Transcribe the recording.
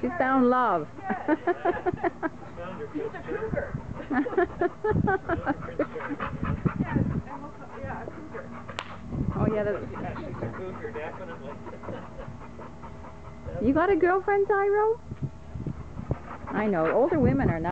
She found. Love. She's a cougar. Oh yeah, that's, she's a cougar, definitely. you got a girlfriend, Tyro? I know, older women are not.